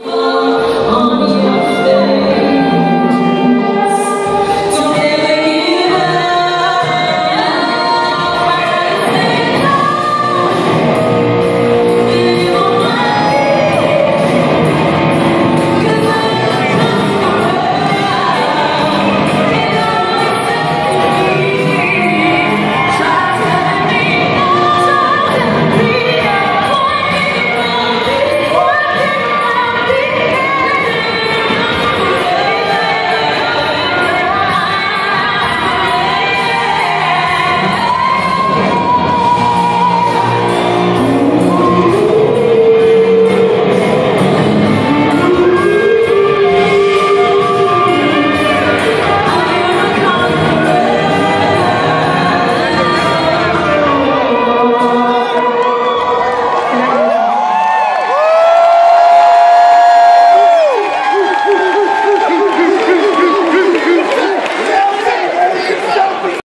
Oh.